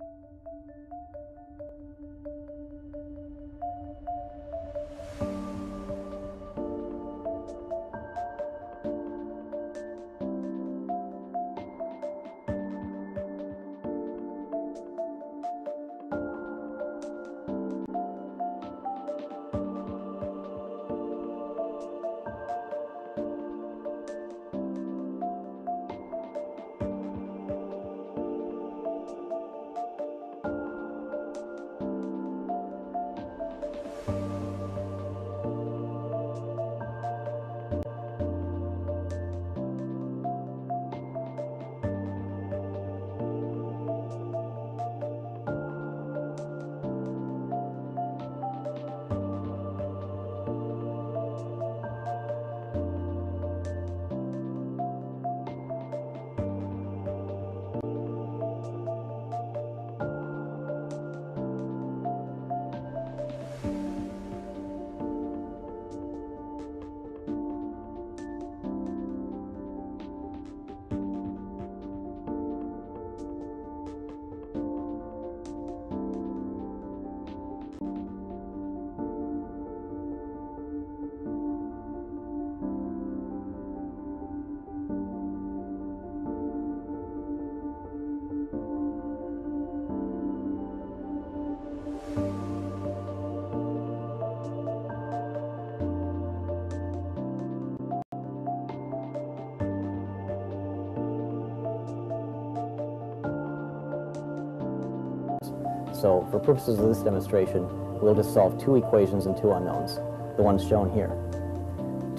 Thank you. So for purposes of this demonstration, we'll just solve two equations and two unknowns, the ones shown here.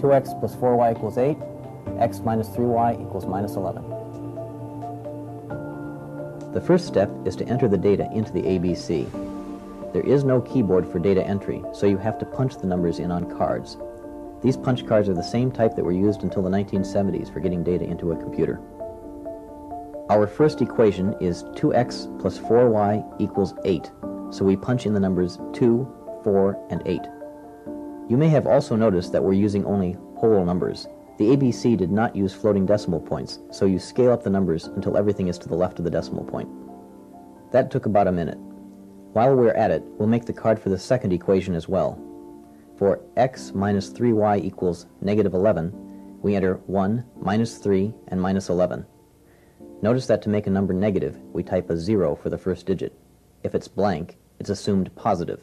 2x plus 4y equals 8, x minus 3y equals minus 11. The first step is to enter the data into the ABC. There is no keyboard for data entry, so you have to punch the numbers in on cards. These punch cards are the same type that were used until the 1970s for getting data into a computer. Our first equation is 2x plus 4y equals 8, so we punch in the numbers 2, 4, and 8. You may have also noticed that we're using only whole numbers. The ABC did not use floating decimal points, so you scale up the numbers until everything is to the left of the decimal point. That took about a minute. While we're at it, we'll make the card for the second equation as well. For x minus 3y equals negative 11, we enter 1, minus 3, and minus 11. Notice that to make a number negative, we type a 0 for the first digit. If it's blank, it's assumed positive.